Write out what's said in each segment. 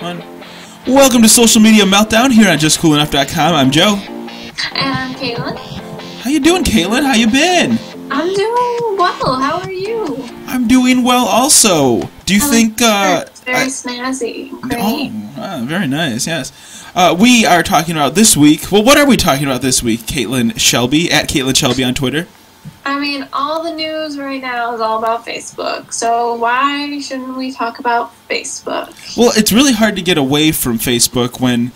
One. Welcome to Social Media Meltdown here on JustCoolEnough.com. I'm Joe. And I'm Katelyn. How you doing, Katelyn? How you been? I'm doing well. How are you? I'm doing well, also. Do you I think? like Uh, very I- snazzy. Great. oh, ah, very nice. Yes. Uh, we are talking about this week. Well, what are we talking about this week, Katelyn Shelby at Katelyn Shelby on Twitter? I mean, all the news right now is all about Facebook. So why shouldn't we talk about Facebook? Well, it's really hard to get away from Facebook when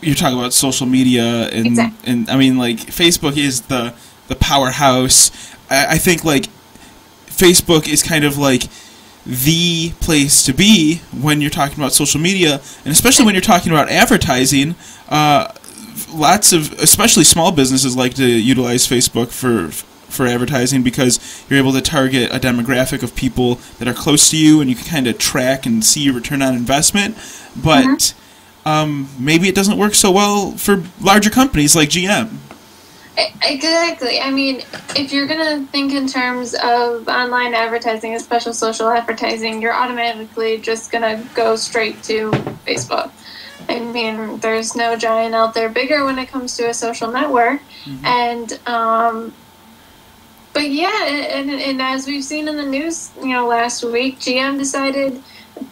you're talking about social media and Exactly. and I mean like Facebook is the the powerhouse. I, I think like Facebook is kind of like the place to be when you're talking about social media, and especially when you're talking about advertising. Uh, lots of, especially small businesses, like to utilize Facebook for for advertising because you're able to target a demographic of people that are close to you, and you can kind of track and see your return on investment. But um, maybe it doesn't work so well for larger companies like GM. Exactly. I mean, if you're gonna think in terms of online advertising, especially social advertising, you're automatically just gonna go straight to Facebook. I mean, there's no giant out there bigger when it comes to a social network, and um, but yeah, and, and as we've seen in the news, you know, last week, GM decided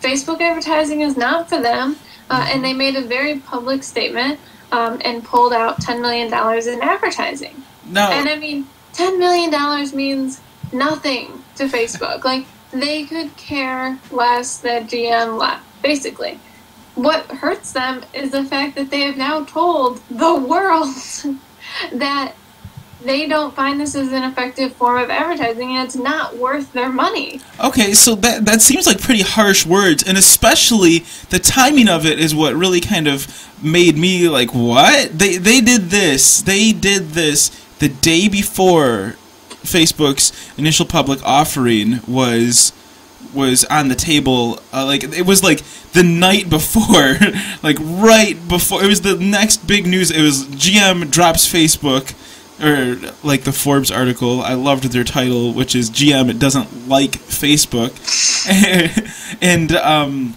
Facebook advertising is not for them, uh, and they made a very public statement um, and pulled out $10 million in advertising. No, And I mean, $10 million means nothing to Facebook. Like, they could care less that GM left, basically. What hurts them is the fact that they have now told the world that they don't find this as an effective form of advertising and it's not worth their money. Okay, so that that seems like pretty harsh words, and especially the timing of it is what really kind of made me like, what? They they did this. They did this the day before Facebook's initial public offering was was on the table. Uh, like it was like the night before, like right before. It was the next big news. It was GM drops Facebook or like the Forbes article. I loved their title, which is GM it doesn't like Facebook, and um,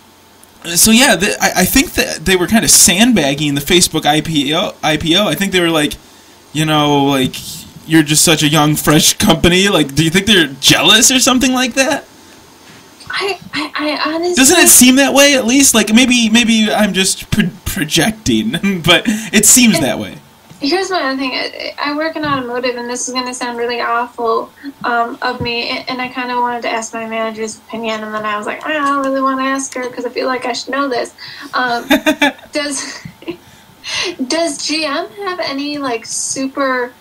so yeah, the, I, I think that they were kind of sandbagging the Facebook IPO. IPO. I think they were like, you know, like you're just such a young, fresh company. Like, do you think they're jealous or something like that? I, I, I honestly. Doesn't it seem that way at least? Like maybe maybe I'm just pro- projecting, but it seems that way. Here's my other thing. I, I work in automotive, and this is going to sound really awful um, of me. And, I kind of wanted to ask my manager's opinion, and then I was like, I don't really want to ask her because I feel like I should know this. Um, does does GM have any like super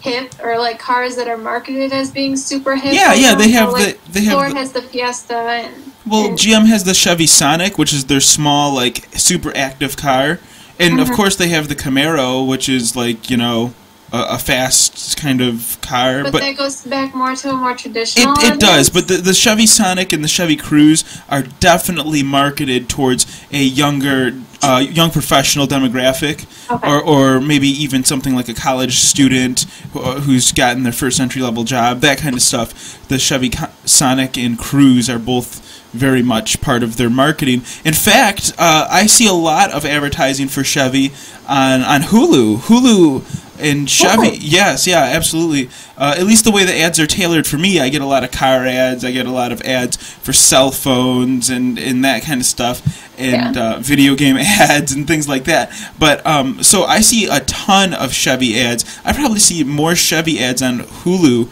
hip or like cars that are marketed as being super hip? Yeah, yeah, they So, have like, the- they have Ford the- has the Fiesta, and Well, and- GM has the Chevy Sonic, which is their small, like, super active car. And of Mhm. course, they have the Camaro, which is, like, you know, a, a fast kind of car. but, But, that goes back more to a more traditional. it, it does. But the, the Chevy Sonic and the Chevy Cruze are definitely marketed towards a younger, uh, young professional demographic. Okay. Or, or maybe even something like a college student uh, who's gotten their first entry level job, that kind of stuff. The Chevy Sonic and Cruze are both very much part of their marketing. In fact, uh, I see a lot of advertising for Chevy on, on Hulu. Hulu and Chevy, Oh. yes, yeah, absolutely. Uh, at least the way the ads are tailored for me, I get a lot of car ads, I get a lot of ads for cell phones and, and that kind of stuff, and Yeah. uh, video game ads and things like that. But um, so I see a ton of Chevy ads. I probably see more Chevy ads on Hulu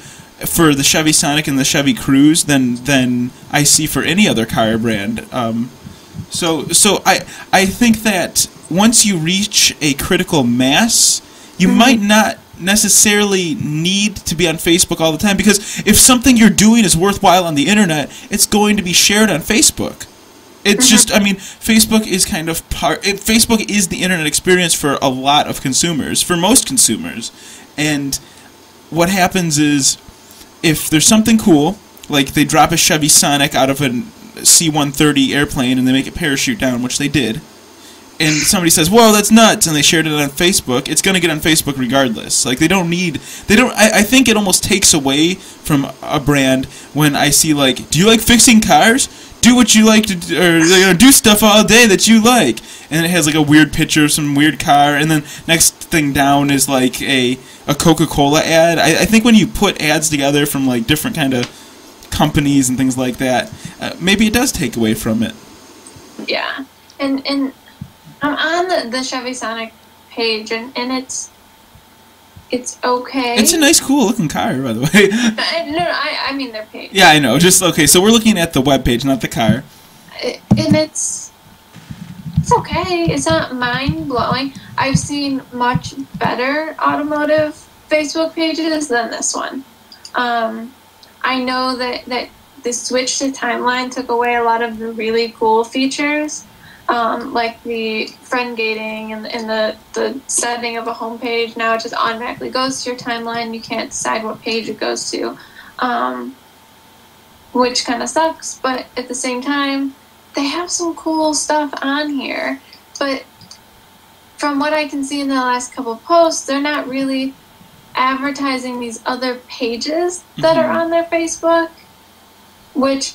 for the Chevy Sonic and the Chevy Cruze than than I see for any other car brand. Um, so so I I think that once you reach a critical mass, you might not necessarily need to be on Facebook all the time because if something you're doing is worthwhile on the internet, it's going to be shared on Facebook. It's just, I mean, Facebook is kind of part. It, Facebook is the internet experience for a lot of consumers, for most consumers, and what happens is if there's something cool, like they drop a Chevy Sonic out of a C-130 airplane and they make it parachute down, which they did, and somebody says, "Whoa, that's nuts," and they shared it on Facebook, it's gonna get on Facebook regardless. Like they don't need, they don't. I, I think it almost takes away from a brand when I see like, "Do you like fixing cars?" do what you like to do, or you know, do stuff all day that you like. And it has like a weird picture of some weird car, and then next thing down is like a a Coca Cola ad. I, I think when you put ads together from like different kind of companies and things like that, uh, maybe it does take away from it. Yeah, and and I'm on the, the Chevy Sonic page, and and it's it's okay. It's a nice, cool looking car, by the way. I, no, no, I I mean their page. yeah, I know. Just okay. So we're looking at the web page, not the car. It- and it's it's okay. It's not mind blowing. I've seen much better automotive Facebook pages than this one. Um, I know that that the switch to timeline took away a lot of the really cool features, um, like the friend gating and, and the the setting of a homepage. Now it just automatically goes to your timeline. You can't decide what page it goes to. Um, which kind of sucks, but at the same time, they have some cool stuff on here, but from what I can see in the last couple of posts, they're not really advertising these other pages that are Mhm. on their Facebook. Which,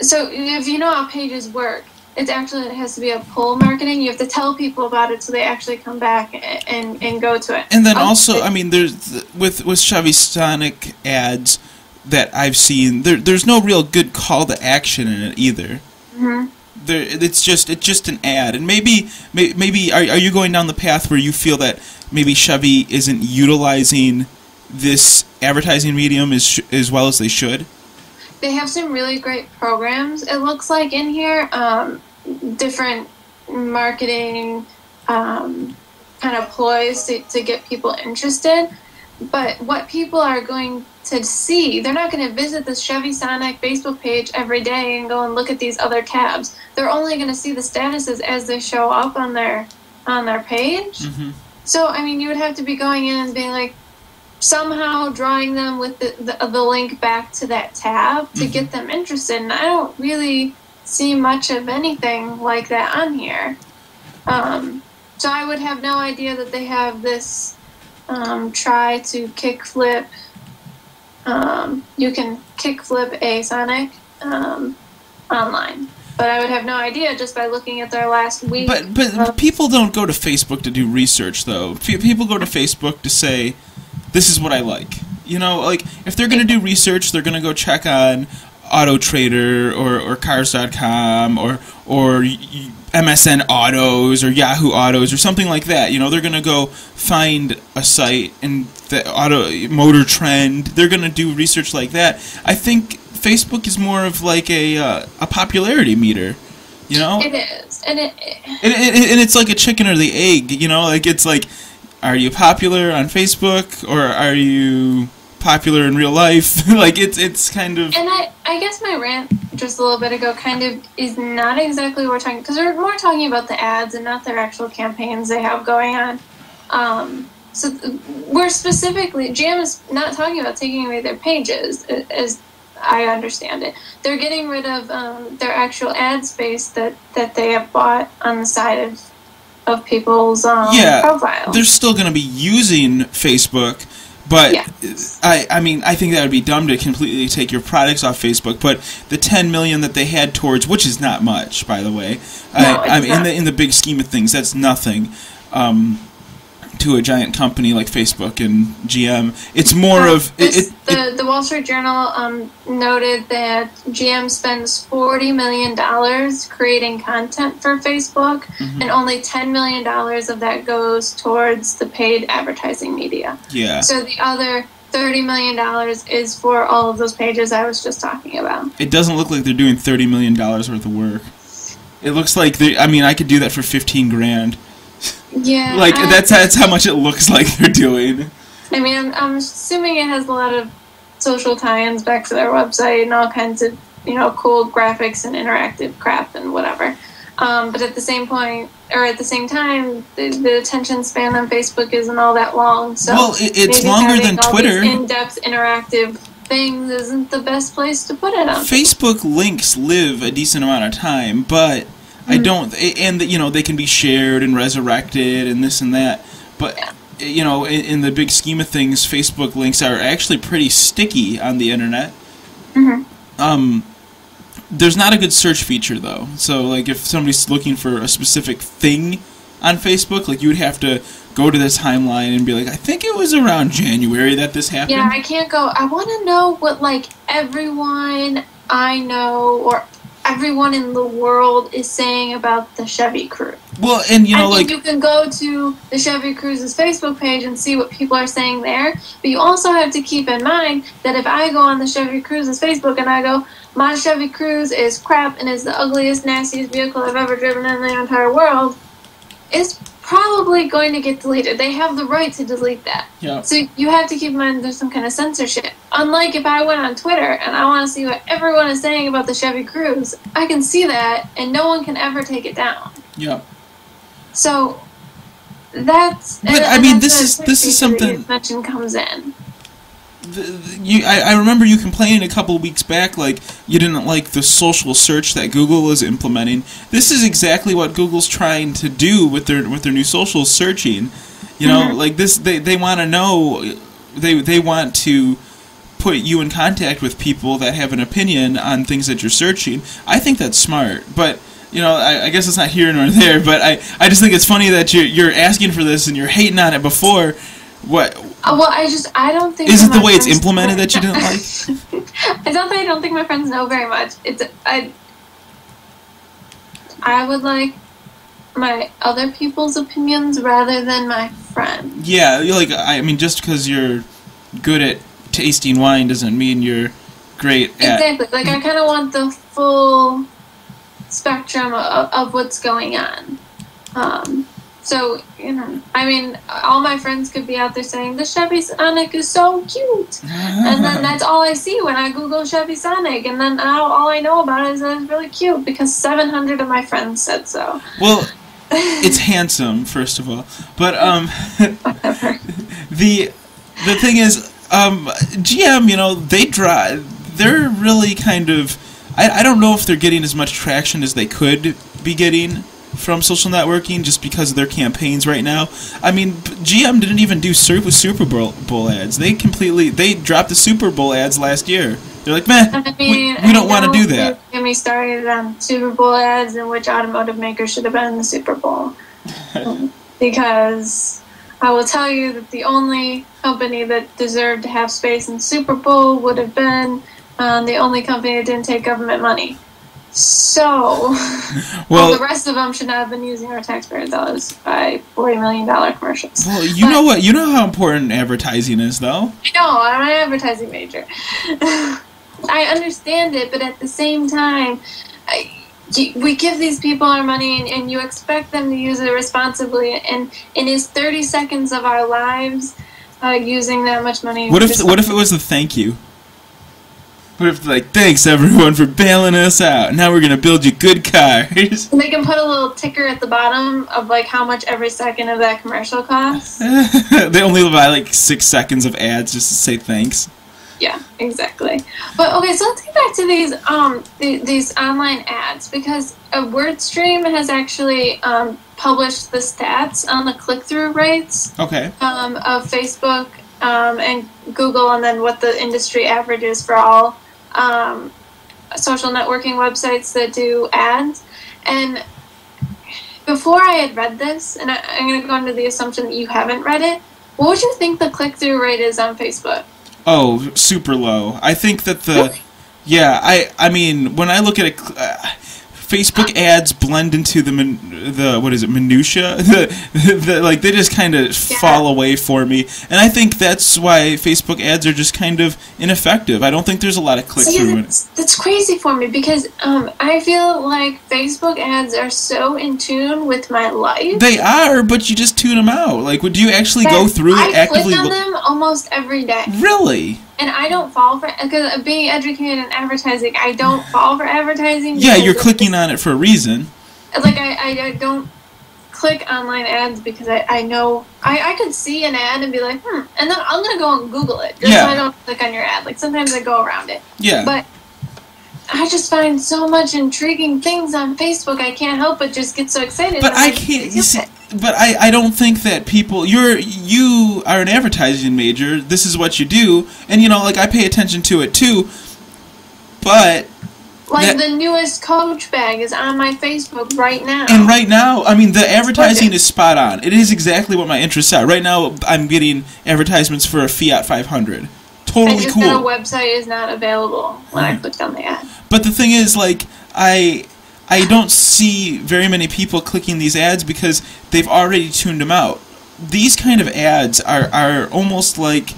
so if you know how pages work, it actually has to be a pull marketing. You have to tell people about it so they actually come back and and, go to it. And then Um, also, I mean, there's th- with with Chevy Sonic ads that I've seen. There, there's no real good call to action in it either. Mhm. There, it's just it's just an ad, and maybe may, maybe are are you going down the path where you feel that maybe Chevy isn't utilizing this advertising medium as as well as they should? They have some really great programs. It looks like in here, um, different marketing um, kind of ploys to, to get people interested. But what people are going to see, they're not going to visit the Chevy Sonic Facebook page every day and go and look at these other tabs. They're only going to see the statuses as they show up on their on their page. Mm-hmm. So I mean, you would have to be going in and being like somehow drawing them with the the, the link back to that tab to Mhm. get them interested. And I don't really see much of anything like that on here. Um, so I would have no idea that they have this um, try to kickflip. Um, you can kickflip a Sonic um, online. But I would have no idea just by looking at their last week. But but of- people don't go to Facebook to do research though. Pe- People go to Facebook to say, "This is what I like." You know, like if they're going to do research, they're going to go check on Auto Trader or or Cars.com or or MSN Autos or Yahoo Autos or something like that. You know, they're going to go find a site and the auto Motor Trend. They're going to do research like that. I think Facebook is more of like a uh, a popularity meter. You know, it is, and it, and, and, and it's like a chicken or the egg, you know? Like, it's like, are you popular on Facebook or are you popular in real life? like, it's it's kind of. And I, I guess my rant just a little bit ago kind of is not exactly what we're talking because we're more talking about the ads and not their actual campaigns they have going on. Um, so th- we're specifically GM is not talking about taking away their pages as I understand it. They're getting rid of um, their actual ad space that that they have bought on the side of of people's um, Yeah, profile. They're still going to be using Facebook, but Yes. I, I mean, I think that would be dumb to completely take your products off Facebook. But the 10 million that they had towards, which is not much, by the way, No, I, I mean, in the in the big scheme of things, that's nothing. Um, to a giant company like Facebook and GM, it's more of This- it, it, the the Wall Street Journal um, noted that GM spends forty million dollars creating content for Facebook, Mhm. and only ten million dollars of that goes towards the paid advertising media. yeah. So the other thirty million dollars is for all of those pages I was just talking about. it doesn't look like they're doing thirty million dollars worth of work. It looks like they. I mean, I could do that for fifteen grand. Yeah, Like I- that's that's how much it looks like they're doing. I mean, I'm, I'm assuming it has a lot of social tie-ins back to their website and all kinds of you know cool graphics and interactive crap and whatever. Um, but at the same point, or at the same time, the, the attention span on Facebook isn't all that long. So well, it, it's longer than Twitter. In-depth interactive things isn't the best place to put it on. Facebook links live a decent amount of time, but Hmm. I don't. And you know they can be shared and resurrected and this and that. But you know, in, in the big scheme of things, Facebook links are actually pretty sticky on the internet. Mhm. Um, there's not a good search feature though. So like if somebody's looking for a specific thing on Facebook, like you would have to go to this timeline and be like, I think it was around January that this happened. Yeah, I can't go. I want to know what like everyone I know or everyone in the world is saying about the Chevy Cruze. well, and you know, I like you can go to the Chevy Cruze's Facebook page and see what people are saying there. But you also have to keep in mind that if I go on the Chevy Cruze's Facebook and I go, my Chevy Cruze is crap and is the ugliest, nastiest vehicle I've ever driven in the entire world, it's probably going to get deleted. They have the right to delete that. yeah. So you have to keep in mind there's some kind of censorship. Unlike if I went on Twitter and I want to see what everyone is saying about the Chevy Cruze, I can see that and no one can ever take it down. Yeah. So that's. But, I mean, this is this is safety that you something- mentioned comes in. You, I, I remember you complaining a couple weeks back, like you didn't like the social search that Google was implementing. This is exactly what Google's trying to do with their with their new social searching. You know, Mhm. like this, they they want to know, they they want to put you in contact with people that have an opinion on things that you're searching. I think that's smart, but. You know, I, I guess it's not here nor there, but I, I just think it's funny that you're you're asking for this and you're hating on it before. What Uh, well, I just I don't think. Is it the way it's implemented that you didn't like? it's not that I don't think my friends know very much. It's I. I would like my other people's opinions rather than my friends. Yeah, you're like I mean, just because you're good at tasting wine doesn't mean you're great at. Exactly. Like I kind of want the full spectrum of, of what's going on. Um, so you know, I mean, all my friends could be out there saying the Chevy Sonic is so cute, and then that's all I see when I Google Chevy Sonic, and then now all I know about it is that it's really cute because 700 of my friends said so. well, it's handsome, first of all, but um, the the thing is, um, GM, you know, they drive. They're really kind of. I, I don't know if they're getting as much traction as they could be getting from social networking just because of their campaigns right now. I mean, GM didn't even do Super Super Bowl, ads. They completely they dropped the Super Bowl ads last year. They're like, man, I we, mean, we don't want to do that. Get me started on Super Bowl ads and which automotive maker should have been in the Super Bowl. Um, because I will tell you that the only company that deserved to have space in the Super Bowl would have been um, the only company that didn't take government money. So, well, the rest of them should not have been using our taxpayer dollars by $40 million commercials. well, you know what? You know how important advertising is, though. I know, I'm an advertising major. I understand it, but at the same time, I, we give these people our money and, and you expect them to use it responsibly. And, and is 30 seconds of our lives uh, using that much money? What if what if it was a thank you? What if like thanks everyone for bailing us out? Now we're gonna build you good cars. They can put a little ticker at the bottom of like how much every second of that commercial costs. they only buy like six seconds of ads just to say thanks. Yeah, exactly. But okay, so let's get back to these um th- these online ads because uh, WordStream has actually um, published the stats on the click through rates Okay. um, of Facebook um, and Google, and then what the industry average is for all um, social networking websites that do ads. And before I had read this, and I, I'm going to go under the assumption that you haven't read it, what would you think the click through rate is on Facebook? Oh, super low. I think that the Really? yeah. I I mean when I look at it. Uh, Facebook ads blend into the min, the what is it minutia the, the like they just kind of fall away for me and I think that's why Facebook ads are just kind of ineffective. I don't think there's a lot of click through that's, that's crazy for me because um, I feel like Facebook ads are so in tune with my life. They are, but you just tune them out. Like, would you actually go through I and actively click on look? them almost every day, Really? And I don't fall for because being educated in advertising, I don't fall for advertising. Yeah, you're clicking on it for a reason. Like I, I, don't click online ads because I, I know I, I could see an ad and be like, hmm, and then I'm gonna go and Google it just Yeah. so I don't click on your ad. Like sometimes I go around it. Yeah. But I just find so much intriguing things on Facebook. I can't help but just get so excited. But I can't. You see, at- but I, I don't think that people. You're you are an advertising major. This is what you do, and you know, like I pay attention to it too. But Like That- the newest Coach bag is on my Facebook right now. And right now, I mean, the advertising is spot on. It is exactly what my interests are. Right now, I'm getting advertisements for a Fiat 500. I Totally just cool. website is not available when I Hmm. clicked on the ad. But the thing is, like, I I don't see very many people clicking these ads because they've already tuned them out. These kind of ads are are almost like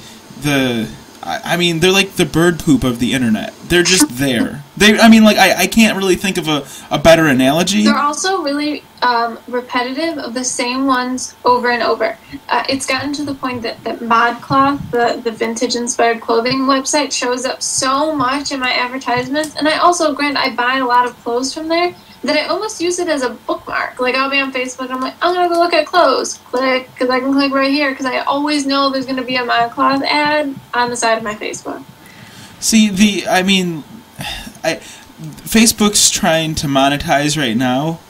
the. I I mean, they're like the bird poop of the internet. They're just there. They, I mean, like I, I can't really think of a, a better analogy. They're also really um, repetitive of the same ones over and over. Uh, it's gotten to the point that, that ModCloth, the, the vintage inspired clothing website, shows up so much in my advertisements. And I also, grant, I buy a lot of clothes from there that I almost use it as a bookmark. Like I'll be on Facebook and I'm like, I'm gonna go look at clothes. Click, because I can click right here because I always know there's gonna be a ModCloth ad on the side of my Facebook. See the I mean I Facebook's trying to monetize right now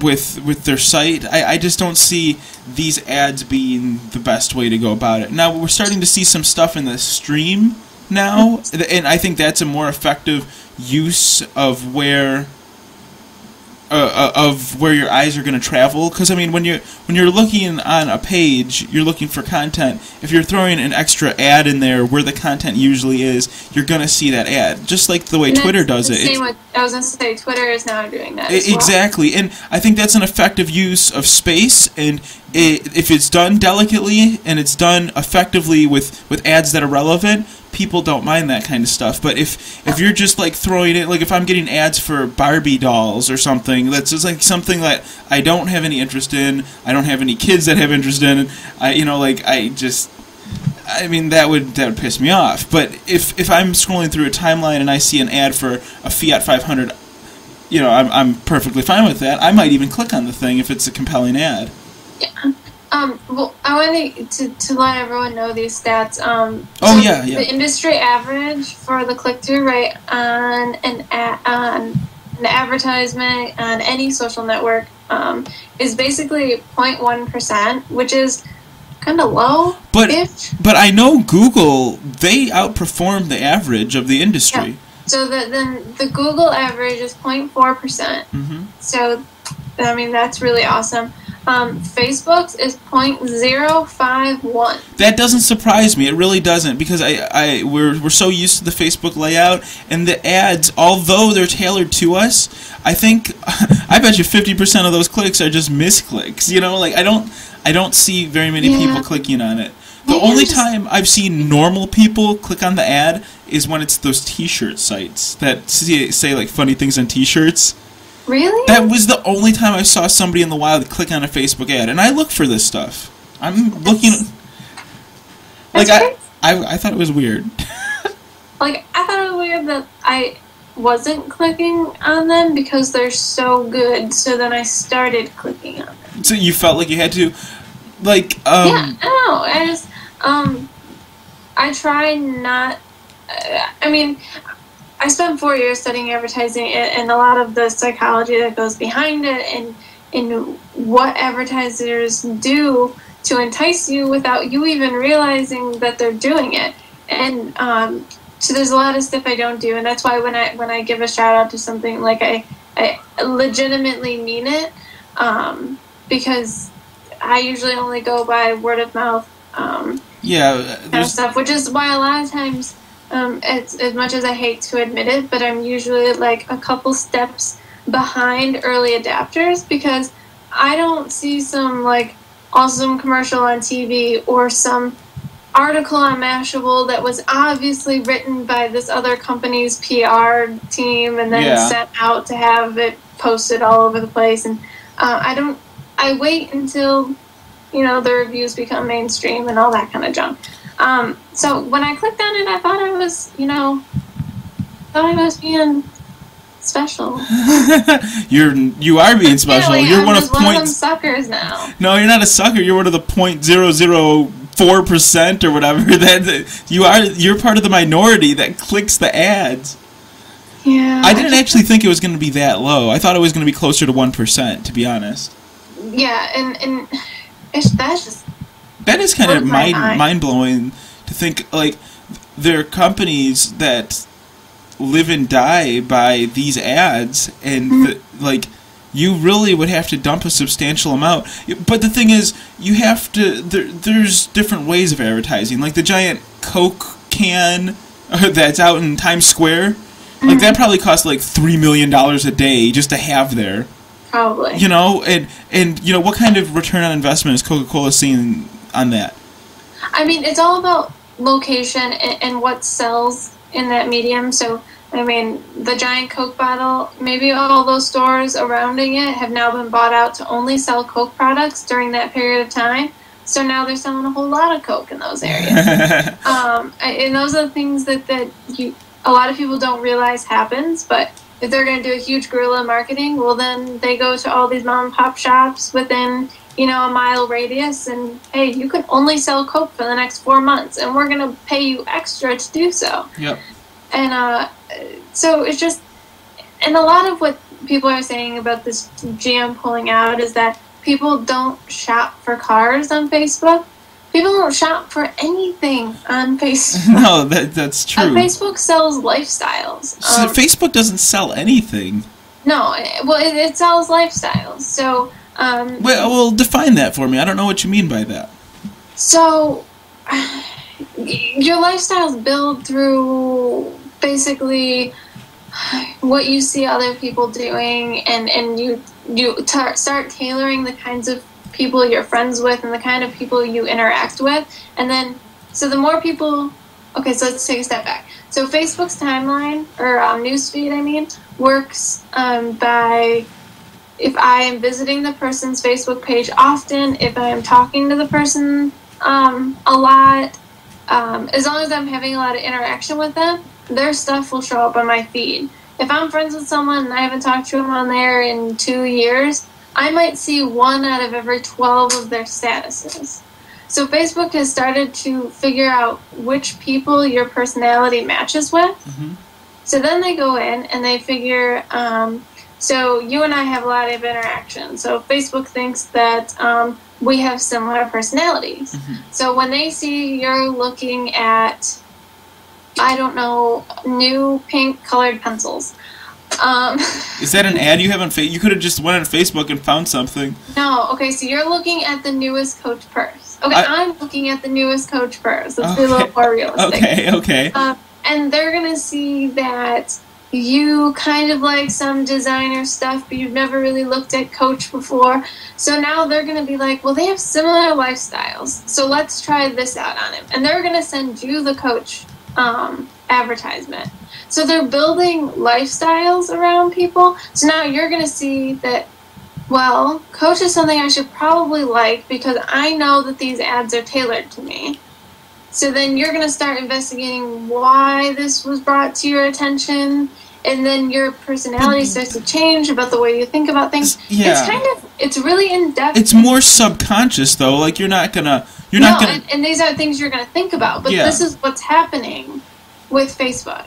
with with their site. I, I just don't see these ads being the best way to go about it. Now we're starting to see some stuff in the stream now mm-hmm. and I think that's a more effective use of where uh, uh, of where your eyes are going to travel? Because I mean when you when you're looking on a page you're looking for content. If you're throwing an extra ad in there where the content usually is you're going to see that ad. Just like the way And Twitter does the it. Same with, I was gonna say Twitter is now doing that. I- as well. exactly. And I think that's an effective use of space. And it, if it's done delicately and it's done effectively with with ads that are relevant people don't mind that kind of stuff but if if you're just like throwing it like if i'm getting ads for barbie dolls or something that's just like something that i don't have any interest in i don't have any kids that have interest in i you know like i just I mean that would that would piss me off. But if if I'm scrolling through a timeline and I see an ad for a Fiat 500, you know, I'm I'm perfectly fine with that. I might even click on the thing if it's a compelling ad. Um, well, I wanted to, to let everyone know these stats. Um, Oh, so yeah, yeah. The industry average for the click through rate on an a- on an advertisement on any social network um, is basically 0.1 percent, which is kind of low. But but I know Google they outperform the average of the industry. Yeah. So the, then the Google average is 0.4 percent. Mm-hmm. So, I mean that's really awesome. Um, Facebook's is 0.051. That doesn't surprise me. It really doesn't because I, I we're, we're so used to the Facebook layout and the ads. Although they're tailored to us, I think I bet you fifty percent of those clicks are just misclicks. You know, like I don't I don't see very many Yeah. people clicking on it. The Maybe only just- time I've seen normal people click on the ad is when it's those T-shirt sites that say, say like funny things on T-shirts. Really? That was the only time I saw somebody in the wild click on a Facebook ad, and I look for this stuff. I'm looking. Like I. I, I thought it was weird. like I thought it was weird that I wasn't clicking on them because they're so good. So then I started clicking on them. so you felt like you had to, like, um, yeah, I don't know. I just um, I try not. I mean, I spent four years studying advertising and, a lot of the psychology that goes behind it, and and what advertisers do to entice you without you even realizing that they're doing it. And um, so there's a lot of stuff I don't do, and that's why when I when I give a shout out to something like I I legitimately mean it, um, because I usually only go by word of mouth. Um, yeah. kind of stuff, which is why a lot of times, um, it's, as much as I hate to admit it, but I'm usually like a couple steps behind early adapters because I don't see some like awesome commercial on TV or some article on Mashable that was obviously written by this other company's PR team and then Yeah. sent out to have it posted all over the place. And uh, I don't, I wait until you know the reviews become mainstream and all that kind of junk. Um, so when I clicked on it, I thought I was, you know, thought I was being special. you're you are being special. You're I'm one of just one of suckers now. No, you're not a sucker. You're one of the point zero zero four percent or whatever. That that- you are. You're part of the minority that clicks the ads. Yeah. I didn't actually think it was going to be that low. I thought it was going to be closer to one percent. To be honest. Yeah, and and it's, that's just That is kind of mind. mind blowing to think like there are companies that live and die by these ads, and Mm-hmm. the, like you really would have to dump a substantial amount. But the thing is, you have to. There, there's different ways of advertising, like the giant Coke can that's out in Times Square. Like Mm-hmm. that probably costs like three million dollars a day just to have there. Probably. You know, and and you know what kind of return on investment is Coca Cola seeing on that? I mean, it's all about location and, and what sells in that medium. So, I mean, the giant Coke bottle, maybe all those stores surrounding it have now been bought out to only sell Coke products during that period of time. So now they're selling a whole lot of Coke in those areas. um, and those are the things that, that you a lot of people don't realize happens. But if they're going to do a huge guerrilla marketing, well, then they go to all these mom and pop shops within you know a mile radius, and hey, you can only sell Coke for the next four months, and we're going to pay you extra to do so. Yep. And uh, so it's just, and a lot of what people are saying about this GM pulling out is that people don't shop for cars on Facebook. People don't shop for anything on Facebook. no, that that's Uh, true. Facebook sells lifestyles. So Um, Facebook doesn't sell anything. no, well, it, it sells lifestyles. So, um, Well, well, define that for me. I don't know what you mean by that. so your lifestyles build through basically what you see other people doing, and and you you tar- start tailoring the kinds of people you're friends with and the kind of people you interact with, and then so the more people. Okay, so let's take a step back. So Facebook's timeline or um, newsfeed, I mean, works um, by if I am visiting the person's Facebook page often, if I am talking to the person um, a lot, um, as long as I'm having a lot of interaction with them, their stuff will show up on my feed. If I'm friends with someone and I haven't talked to them on there in two years, I might see one out of every 12 of their statuses. So Facebook has started to figure out which people your personality matches with. Mhm. So then they go in and they figure. Um, so you and I have a lot of interaction. So Facebook thinks that um, we have similar personalities. So when they see you're looking at, I don't know, new pink colored pencils. Um, Is that an ad you have on Facebook? You could have just went on Facebook and found something. no, okay, so you're looking at the newest Coach purse. Okay, I- am looking at the newest Coach purse. Let's be a little more realistic. Okay, okay. Um, and they're gonna see that you kind of like some designer stuff, but you've never really looked at Coach before. So now they're gonna be like, well, they have similar lifestyles, so let's try this out on him. And they're gonna send you the Coach um, advertisement. So they're building lifestyles around people. So now you're gonna see that. Well, Coach is something I should probably like because I know that these ads are tailored to me. So then you're going to start investigating why this was brought to your attention, and then your personality starts to change about the way you think about things. Yeah. It's kind of, it's really in depth. It's more subconscious though. Like you're not gonna, you're no, not gonna. and, and these are things you're going to think about, but Yeah. this is what's happening with Facebook.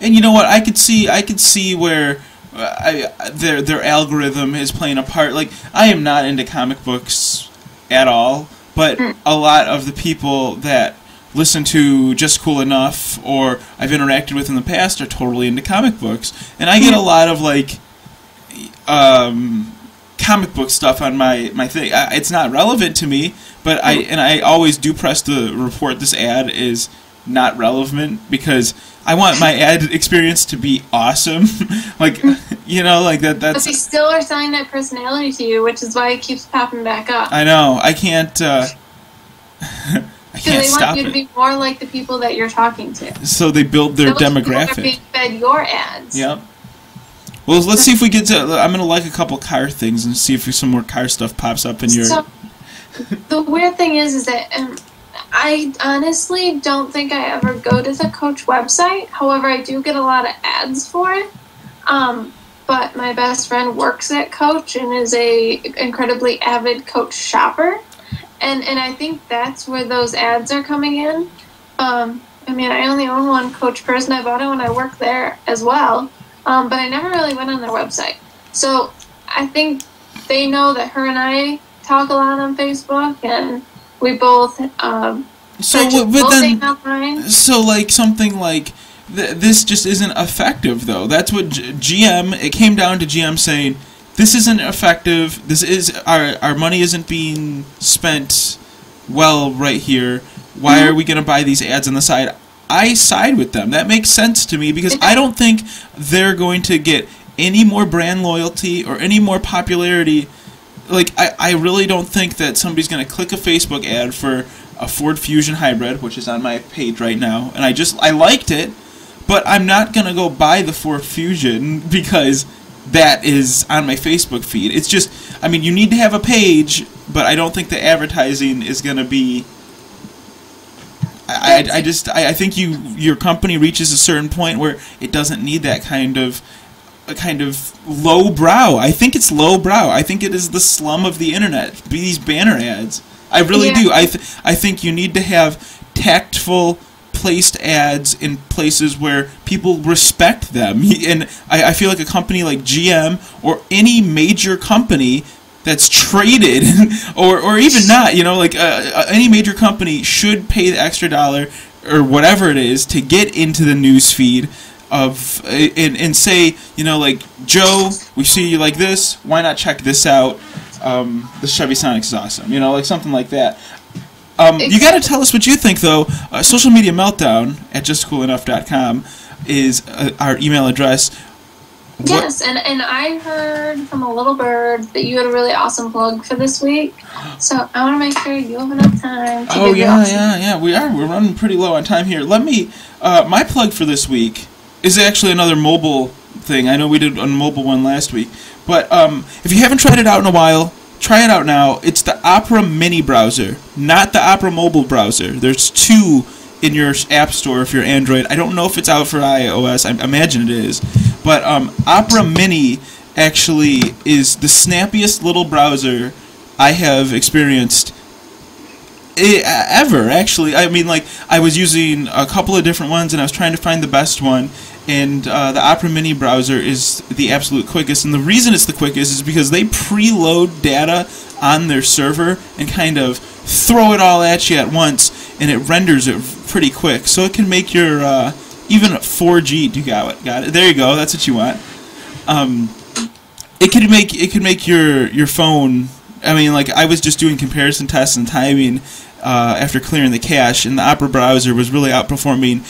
And you know what? I could see, I could see where uh, I, their their algorithm is playing a part. Like I am not into comic books at all, but Hmm. a lot of the people that listen to Just Cool Enough or I've interacted with in the past are totally into comic books, and I get a lot of like um, comic book stuff on my my thing. I, it's not relevant to me, but I and I always do press the report. This ad is not relevant because I want my ad experience to be awesome. like you know, like that. But they still are selling that personality to you, which is why it keeps popping back up. I know. I can't. Uh, I Because can't they want you to it. be more like the people that you're talking to. So they build their Those demographic. being fed your ads. Yep. Well, let's see if we get to. I'm gonna like a couple car things and see if some more car stuff pops up in your. So the weird thing is, is that um, I honestly don't think I ever go to the Coach website. However, I do get a lot of ads for it. Um, but my best friend works at Coach and is a incredibly avid Coach shopper, and and I think that's where those ads are coming in. Um, I mean, I only own one Coach person. I bought it when I worked there as well, um, but I never really went on their website. So I think they know that her and I talk a lot on Facebook, and we both um, so, but then, so like something like th- this just isn't effective, though. That's what G- GM. It came down to GM saying this isn't effective. This is our our money isn't being spent well right here. Why Mm-hmm. are we going to buy these ads on the side? I side with them. That makes sense to me because I don't think they're going to get any more brand loyalty or any more popularity. Like, I, I really don't think that somebody's going to click a Facebook ad for a Ford Fusion Hybrid, which is on my page right now, and I just, I liked it, but I'm not going to go buy the Ford Fusion because that is on my Facebook feed. It's just, I mean, you need to have a page, but I don't think the advertising is going to be I, I, I just I, I think you your company reaches a certain point where it doesn't need that kind of a kind of low brow. I think it's low brow. I think it is the slum of the internet. These banner ads. I really Yeah. do. I th- I think you need to have tactful placed ads in places where people respect them. And I, I feel like a company like GM or any major company that's traded or, or even not, you know, like uh, uh, any major company should pay the extra dollar or whatever it is to get into the news feed of and, and say, you know, like Joe, we see you like this. Why not check this out? Um, the Chevy Sonic is awesome. You know, like something like that. Um, you got to tell us what you think, though. Uh, social media meltdown at justcoolenough.com is uh, our email address. What- Yes, and, and I heard from a little bird that you had a really awesome plug for this week. So I want to make sure you have enough time to Oh yeah, awesome- yeah, yeah. We are. We're running pretty low on time here. Let me. Uh, my plug for this week is actually another mobile thing. I know we did a mobile one last week, but um, if you haven't tried it out in a while, try it out now. It's the Opera Mini browser, not the Opera mobile browser. There's two in your app store if you're Android. I don't know if it's out for iOS. I imagine it is, but um, Opera Mini actually is the snappiest little browser I have experienced ever actually i mean like i was using a couple of different ones and i was trying to find the best one and uh, the opera mini browser is the absolute quickest. And the reason it's the quickest is because they preload data on their server and kind of throw it all at you at once and it renders it pretty quick. So it can make your uh, even 4g do you got it? Got it. There you go. That's what you want. Um, it could make it could make your your phone. I mean, like I was just doing comparison tests and timing uh, after clearing the cache, and the Opera browser was really outperforming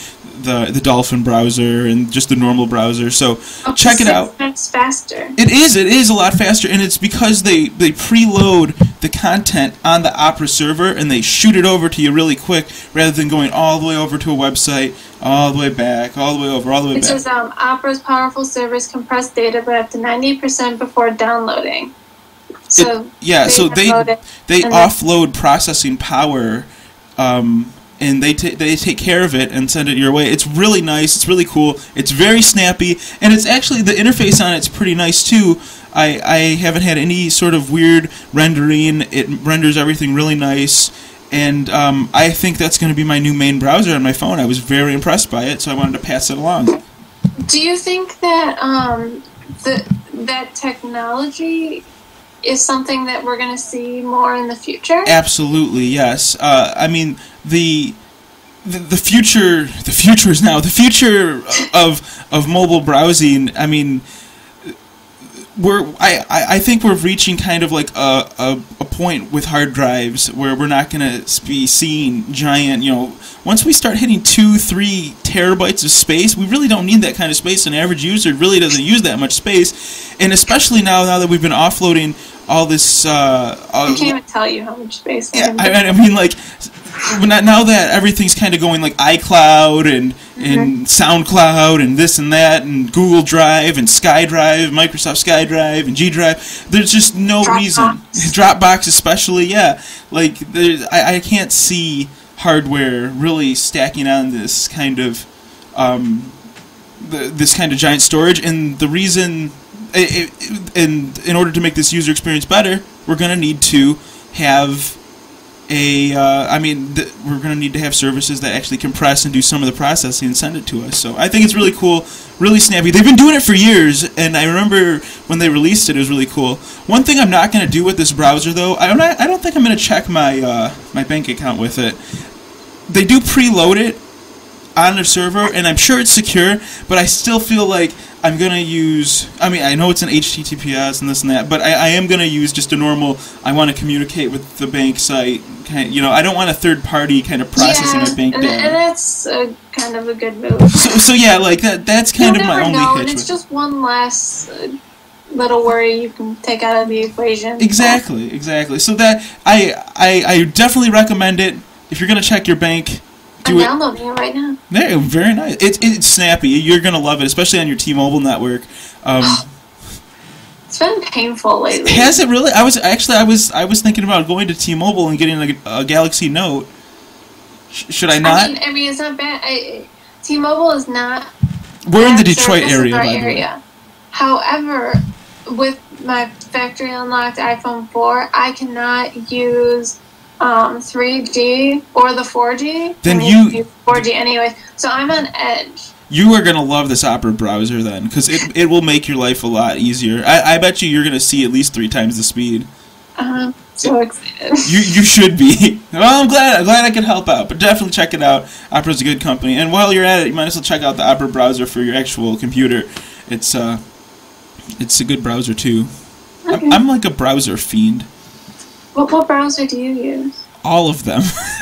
the the Dolphin browser and just the normal browser. So Up check it out. times faster. It is. It is a lot faster, and it's because they they preload the content on the Opera server and they shoot it over to you really quick, rather than going all the way over to a website, all the way back, all the way over, all the way It back. says um, Opera's powerful servers compress data by up to 90% before downloading. So yeah, so they they offload processing power, um, and they they take care of it and send it your way. It's really nice. It's really cool. It's very snappy, and it's actually the interface on it's pretty nice too. I I haven't had any sort of weird rendering. It renders everything really nice. And um, I think that's going to be my new main browser on my phone. I was very impressed by it, so I wanted to pass it along. Do you think that um, the, that technology is something that we're going to see more in the future? Absolutely, yes. Uh, I mean the, the future the future is now. The future of of mobile browsing. I mean, we're I, I think we're reaching kind of like a, a, a point with hard drives where we're not going to be seeing giant. You know, once we start hitting two three terabytes of space, we really don't need that kind of space. An average user really doesn't use that much space, and especially now now that we've been offloading all this. Uh, I uh, can't even tell you how much space. yeah, I'm I, I mean, like, now that everything's kind of going like iCloud and and SoundCloud and this and that and Google Drive and SkyDrive, Microsoft SkyDrive and G Drive, there's just no Dropbox. reason. Dropbox, especially, yeah. Like, I, I can't see hardware really stacking on this kind of um, the, this kind of giant storage, and the reason, and in order to make this user experience better, we're going to need to have a. Uh, I mean, we're going to need to have services that actually compress and do some of the processing and send it to us. So I think it's really cool, really snappy. They've been doing it for years, and I remember when they released it, it was really cool. One thing I'm not going to do with this browser, though, I'm not, I don't think I'm going to check my uh, my bank account with it. They do preload it on their server, and I'm sure it's secure, but I still feel like I'm gonna use. I mean, I know it's an HTTPS and this and that, but I, I am gonna use just a normal. I want to communicate with the bank site. Kind, you know, I don't want a third party kind of processing yeah, my bank and, data. and that's a, kind of a good move. So, so yeah, like that. That's kind you of my only know, and it's with- just one less uh, little worry you can take out of the equation. Exactly, exactly. So that I, I I definitely recommend it if you're gonna check your bank. I'm Do it. downloading it right now. There, very nice. It's it's snappy. You're gonna love it, especially on your T-Mobile network. Um, It's been painful lately. has it really? I was actually I was I was thinking about going to T-Mobile and getting a, a Galaxy Note. Sh- should I not? I mean, I mean, it's not bad. I, T-Mobile is not. We're in the Detroit area, by the way. area. However, with my factory unlocked iPhone 4, I cannot use um, 3G or the 4G. Then I mean, you- 4G anyway. So I'm on edge. You are gonna love this Opera browser then, because it it will make your life a lot easier. I, I bet you you're gonna see at least three times the speed. I'm so excited. You you should be. Well, I'm glad I'm glad I could help out, but definitely check it out. Opera's a good company, and while you're at it, you might as well check out the Opera browser for your actual computer. It's uh, it's a good browser too. Okay. I'm, I'm like a browser fiend. What, what browser do you use? All of them.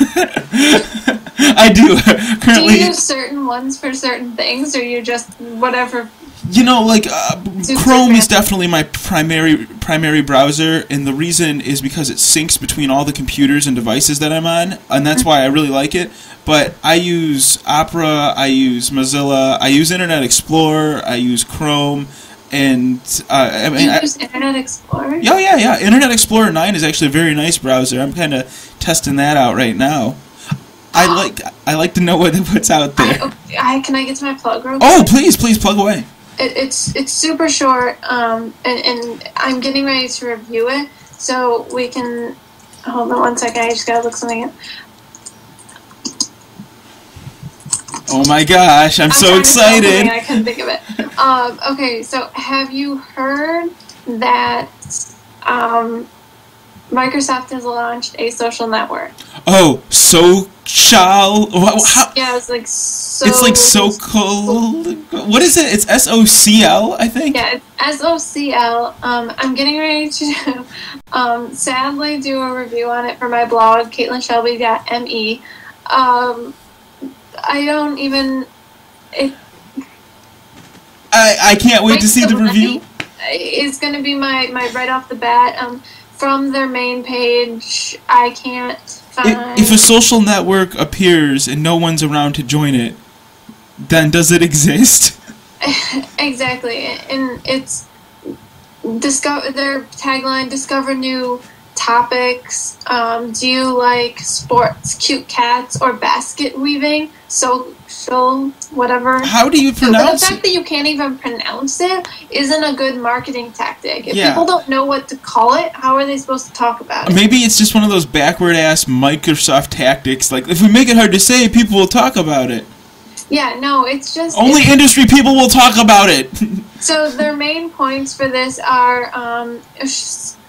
I do Currently, Do you use certain ones for certain things, or you just whatever? You know, like uh, Chrome is definitely my primary primary browser, and the reason is because it syncs between all the computers and devices that I'm on, and that's why I really like it. But I use Opera, I use Mozilla, I use Internet Explorer, I use Chrome, and uh, I mean, I, Internet Explorer? yeah, yeah, yeah. Internet Explorer 9 is actually a very nice browser. I'm kind of testing that out right now. I like I like to know what it what's out there. I, I can I get to my plug real Oh, please, please plug away. It, it's it's super short, um, and, and I'm getting ready to review it, so we can. Hold on one second. I just gotta look something up. Oh my gosh, I'm, I'm so trying to spell something, excited. I couldn't think of it. Um, okay, so have you heard that um, Microsoft has launched a social network? Oh, social. Wha- How, Yeah, it's like so. it's like so cold. What is it? It's S O C L, I think. Yeah, it's SOCL. Um, I'm getting ready to, um, sadly, do a review on it for my blog, KatelynShelby.me. Um, I don't even. It, I I can't wait to see the review. It's going to be my, my right off the bat. Um, from their main page, I can't find. If, if a social network appears and no one's around to join it, then does it exist? exactly, and it's discover their tagline: discover new topics. Um, do you like sports, cute cats, or basket weaving? Social, whatever. How do you So, but the fact that you can't even pronounce it isn't a good marketing tactic. If Yeah. people don't know what to call it, how are they supposed to talk about it? Maybe it's just one of those backward ass Microsoft tactics. Like, if we make it hard to say, people will talk about it. Yeah, no, it's just Only industry people will talk about it. So their main points for this are um,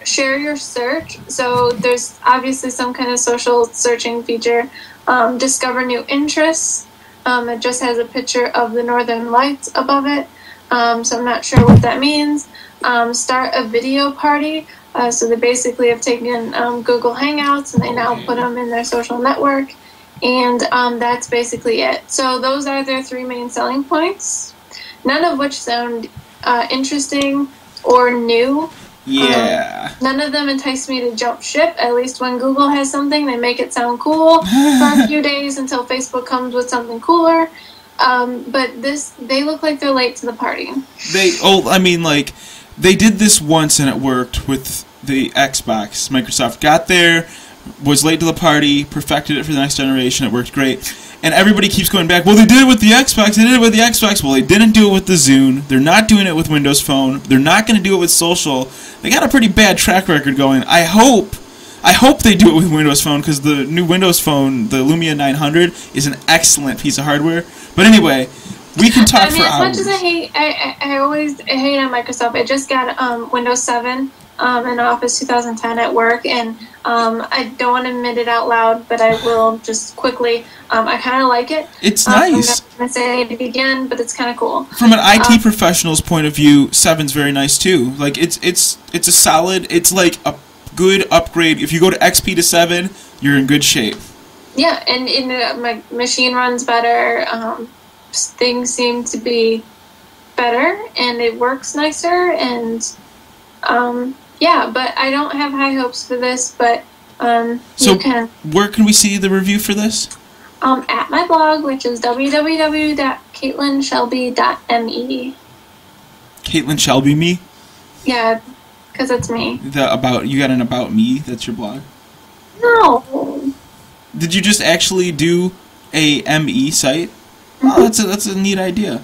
share your search. So there's obviously some kind of social searching feature. Um, discover new interests. Um, it just has a picture of the northern lights above it. Um, so I'm not sure what that means. Um, start a video party. Uh, so they basically have taken um, Google Hangouts and they now put them in their social network. And um, that's basically it. So those are their three main selling points none of which sound uh, interesting or new. Yeah. None of them entice me to jump ship. At least when Google has something, they make it sound cool for a few days until Facebook comes with something cooler. Um, but this, they look like they're late to the party. They oh I mean like they did this once and it worked with the Xbox. Microsoft got there, was late to the party, perfected it for the next generation. It worked great. And everybody keeps going back. Well, they did it with the Xbox. They did it with the Xbox. Well, they didn't do it with the Zune. They're not doing it with Windows Phone. They're not going to do it with social. They got a pretty bad track record going. I hope, I hope they do it with Windows Phone because the new Windows Phone, the Lumia 900, is an excellent piece of hardware. But anyway, we can talk I mean, for as hours. much as I hate, I, I, I always hate on Microsoft. I just got um, Windows 7 um, and Office 2010 at work, and Um, I don't want to admit it out loud, but I will just quickly. Um, I kind of like it. It's Um, nice. I'm not going to say it again, but it's kind of cool. From an IT Um, professional's point of view, seven's very nice too. Like it's it's it's a solid. It's like a good upgrade. If you go to XP to seven, you're in good shape. Yeah, and, and uh, my machine runs better. Um, things seem to be better, and it works nicer. And um, yeah, but I don't have high hopes for this. But um, So- you can Where can we see the review for this? um, at my blog, which is www.katelynshelby.me. Katelyn Shelby me. Yeah, because it's me. The about you got an about me. That's your blog. No, Did you just actually do a ME site? Oh, that's a that's a neat idea.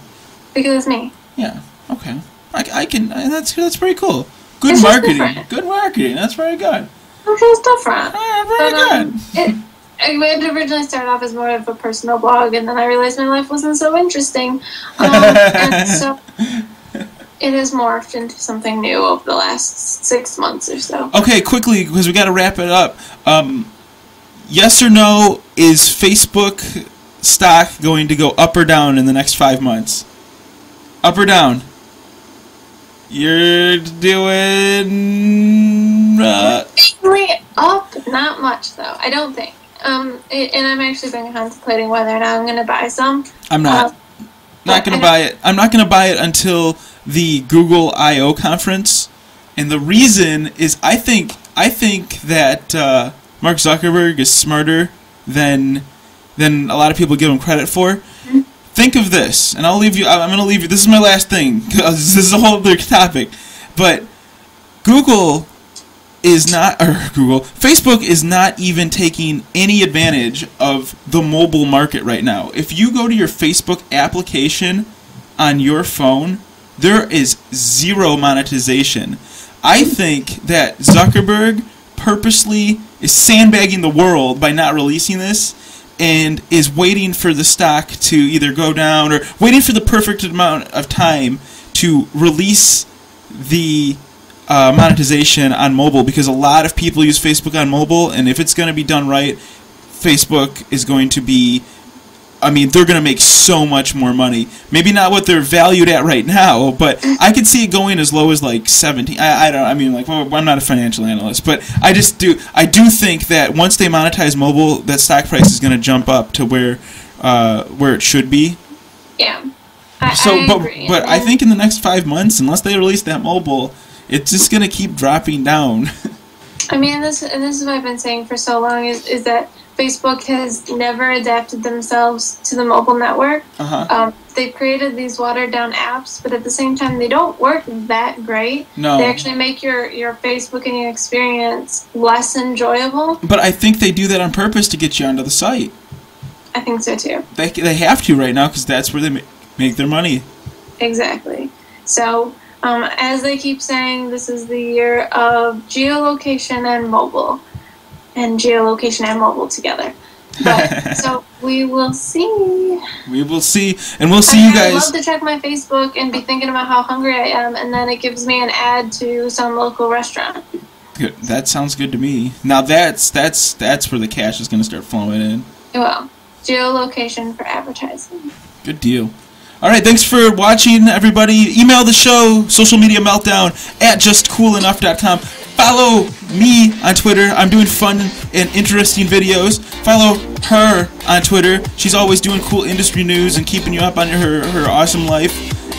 because it's me. Yeah. Okay. I, I can. I, that's that's pretty cool. Good It's marketing. Good marketing. That's very good. Which is different. Ah, very But, um, good. it, I had originally started off as more of a personal blog, and then I realized my life wasn't so interesting. Um, and so it has morphed into something new over the last six months or so. Okay, quickly because we got to wrap it up. Um, yes or no? Is Facebook stock going to go up or down in the next five months? Up or down? You're doing. Uh, up, not much though. I don't think. Um, it, and I'm actually been contemplating whether or not I'm going to buy some. I'm not. Um, not gonna buy it. I'm not gonna buy it until the Google I/O conference, and the reason is I think I think that uh, Mark Zuckerberg is smarter than than a lot of people give him credit for. Think of this, and I'll leave you. I'm gonna leave you. This is my last thing. this is a whole other topic, but Google is not or Google Facebook is not even taking any advantage of the mobile market right now. If you go to your Facebook application on your phone, there is zero monetization. I think that Zuckerberg purposely is sandbagging the world by not releasing this and is waiting for the stock to either go down or waiting for the perfect amount of time to release the uh, monetization on mobile because a lot of people use Facebook on mobile, and if it's going to be done right, Facebook is going to be. I mean, they're going to make so much more money. Maybe not what they're valued at right now, but I could see it going as low as like 17. I, I don't. I mean, like, well, I'm not a financial analyst, but I just do. I do think that once they monetize mobile, that stock price is going to jump up to where, uh, where it should be. Yeah. I, So, I but agree. but I think in the next five months, unless they release that mobile, it's just gonna keep dropping down. I mean, this and this is what I've been saying for so long is is that Facebook has never adapted themselves to the mobile network. Uh huh. Um, they've created these watered down apps, but at the same time, they don't work that great. No. They actually make your your Facebooking experience less enjoyable. But I think they do that on purpose to get you onto the site. I think so too. They they have to right now because that's where they ma- make their money. Exactly. So, um, as they keep saying, this is the year of geolocation and mobile, and geolocation and mobile together. But so we will see. We will see, and we'll see you guys. I love to check my Facebook and be thinking about how hungry I am, and then it gives me an ad to some local restaurant. Good. That sounds good to me. Now that's that's that's where the cash is gonna start flowing in. Well, geolocation for advertising. Good deal. All right, thanks for watching, everybody. Email the show, social media meltdown at justcoolenough.com. Follow me on Twitter. I'm doing fun and interesting videos. Follow her on Twitter. She's always doing cool industry news and keeping you up on her, her awesome life.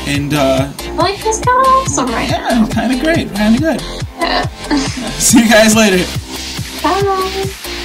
And, uh, Life is kind of awesome right now. yeah, kind of great. Kind of good. Yeah. See you guys later. Bye.